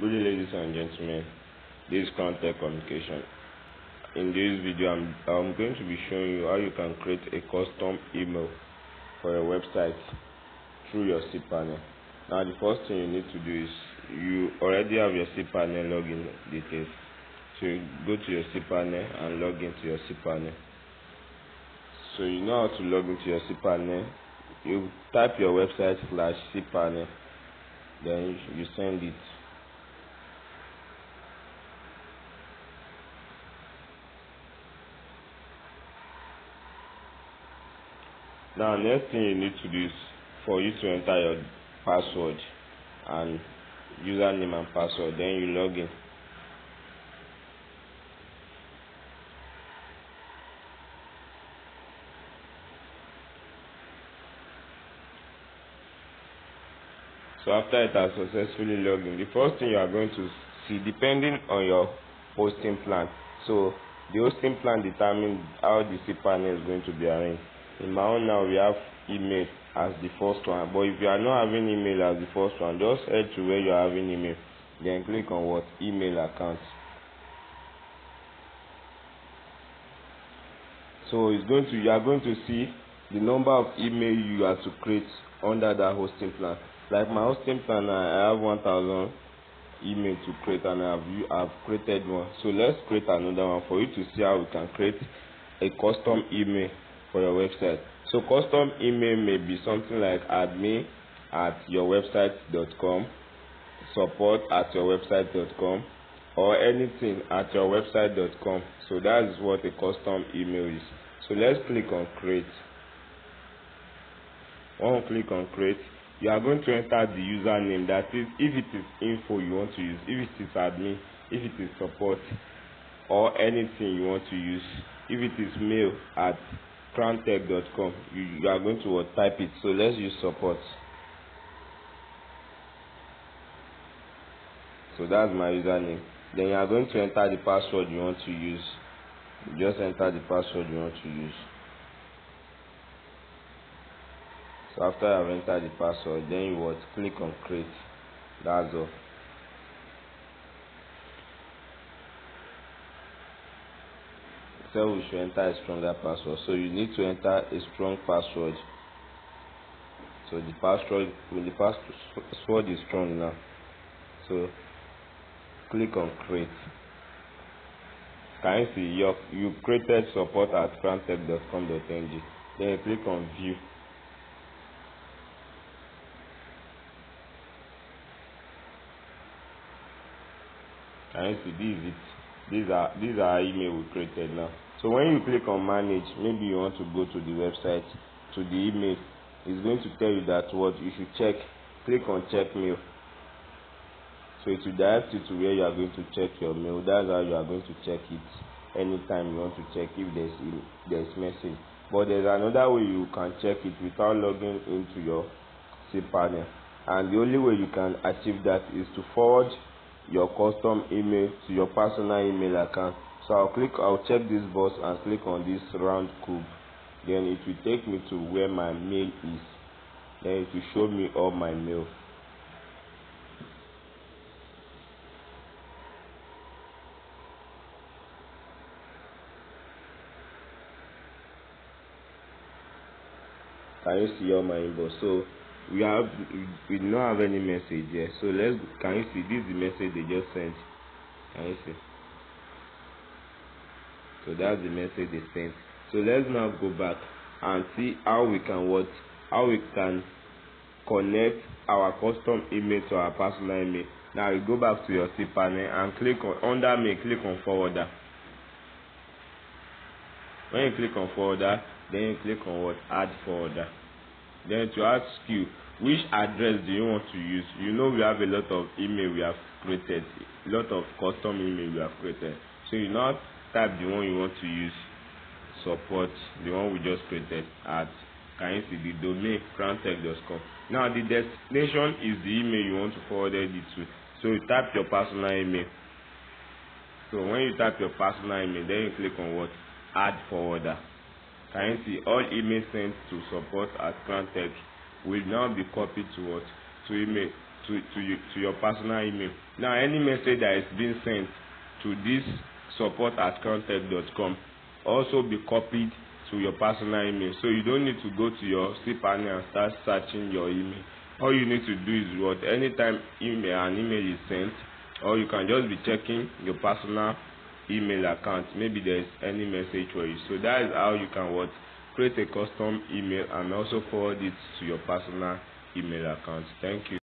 Good day ladies and gentlemen, this is Crown Communication. In this video I'm, I'm going to be showing you how you can create a custom email for your website through your cPanel. Now the first thing you need to do is you already have your cPanel login details. So you go to your cPanel and log into your cPanel. So you know how to log into your cPanel. You type your website slash cPanel then you send it now next thing you need to do is for you to enter your password and username and password then you log in. So after it has successfully logged in the first thing you are going to see depending on your hosting plan. So the hosting plan determines how the cPanel is going to be arranged in my own now we have email as the first one. But if you are not having email as the first one just head to where you are having email. Then click on what? Email account. So it's going to you are going to see the number of email you are to create under that hosting plan. Like my hosting plan i have 1000 email to create and i have i've created one. So let's create another one for you to see how we can create a custom email for your website. So custom email may be something like admin at your website.com support at your website.com or anything at your website.com so that is what a custom email is. So let's click on create. We click on create. You are going to enter the username that is if it is info you want to use if it is admin if it is support or anything you want to use if it is mail at crowntech.com you, you are going to type it. So let's use support. So that's my username. Then you are going to enter the password you want to use. Just enter the password you want to use. So after you have entered the password then you would click on create. That's all so we should enter a stronger password. So you need to enter a strong password. So the password when the password is strong now. So click on create. Can you see? Your you created support at crowntech.com.ng then you click on view. Can you see? This is it these are these are email we created now. So when you click on manage maybe you want to go to the website to the email it's going to tell you that what you should check. Click on check mail. So it will direct you to where you are going to check your mail. That's how you are going to check it anytime you want to check if there's there's message. But there's another way you can check it without logging into your cPanel and the only way you can achieve that is to forward your custom email to your personal email account. So i'll click i'll check this box and click on this round cube. Then it will take me to where my mail is. Then it will show me all my mail. Can you see all my inbox? So we have we don't have any message here. So let's can you see this is the message they just sent. Can you see? So that's the message they sent. So let's now go back and see how we can what how we can connect our custom email to our personal email now you go back to your cPanel and click on under mail click on forwarder. When you click on forwarder then you click on what? Add forwarder then to ask you which address do you want to use? You know we have a lot of email we have created a lot of custom email we have created. So you now type the one you want to use support the one we just created at can you see the domain crowntech.com now the destination is the email you want to forward it to. So you type your personal email. So when you type your personal email then you click on what? Add forwarder see all email sent to support at crowntech will now be copied to what? To email to to you to your personal email. Now any message that is being sent to this support at com also be copied to your personal email. So you don't need to go to your cpanel and start searching your email. All you need to do is what? Anytime email an email is sent or you can just be checking your personal email account. Maybe there is any message for you. So that is how you can what? Create a custom email and also forward it to your personal email account. Thank you